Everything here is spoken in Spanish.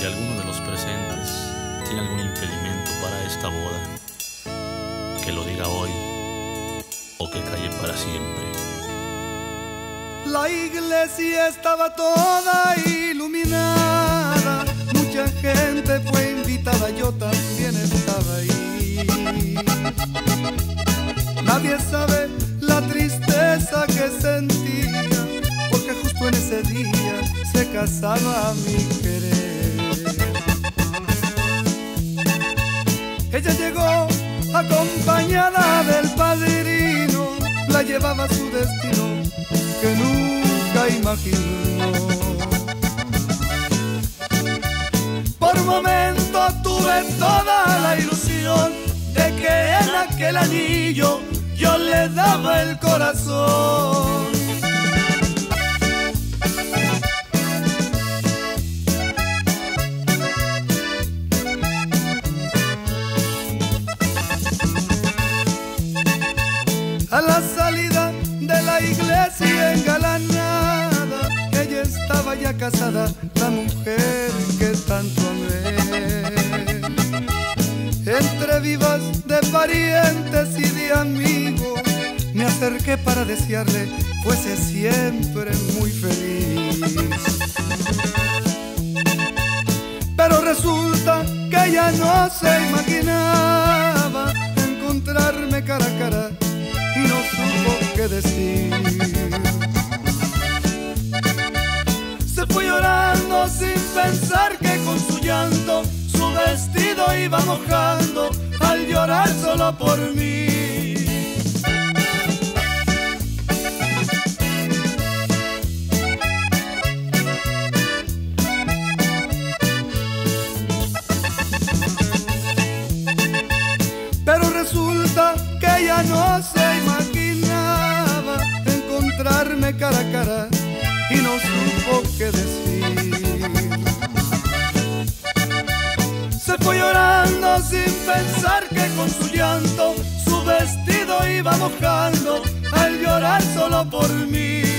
Si alguno de los presentes tiene algún impedimento para esta boda, que lo diga hoy o que calle para siempre. La iglesia estaba toda iluminada, mucha gente fue invitada, yo también estaba ahí. Nadie sabe la tristeza que sentía, porque justo en ese día se casaba mi querer. Llevaba su destino que nunca imaginó. Por un momento tuve toda la ilusión de que en aquel anillo yo le daba el corazón. A la salida de la iglesia engalanada, ella estaba ya casada, la mujer que tanto amé. Entre vivas de parientes y de amigos, me acerqué para desearle fuese siempre muy feliz. Pero resulta que ella no se imaginaba con su llanto su vestido iba mojando al llorar solo por mí. Pero resulta que ella no se imaginaba encontrarme cara a cara y no supo qué decir. Sin pensar que con su llanto su vestido iba mojando al llorar solo por mí.